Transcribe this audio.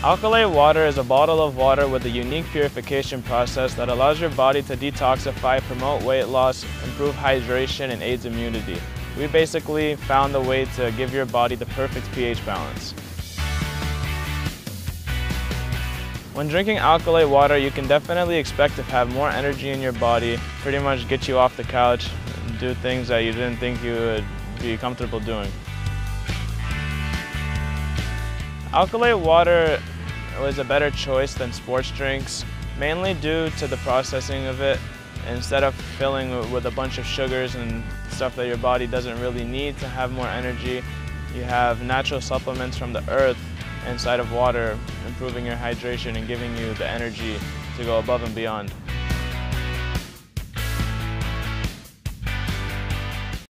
Alkal8 water is a bottle of water with a unique purification process that allows your body to detoxify, promote weight loss, improve hydration, and aids immunity. We basically found a way to give your body the perfect pH balance. When drinking Alkal8 water, you can definitely expect to have more energy in your body, pretty much get you off the couch, do things that you didn't think you would be comfortable doing. Alkal8 water was a better choice than sports drinks, mainly due to the processing of it. Instead of filling with a bunch of sugars and stuff that your body doesn't really need to have more energy, you have natural supplements from the earth inside of water, improving your hydration and giving you the energy to go above and beyond.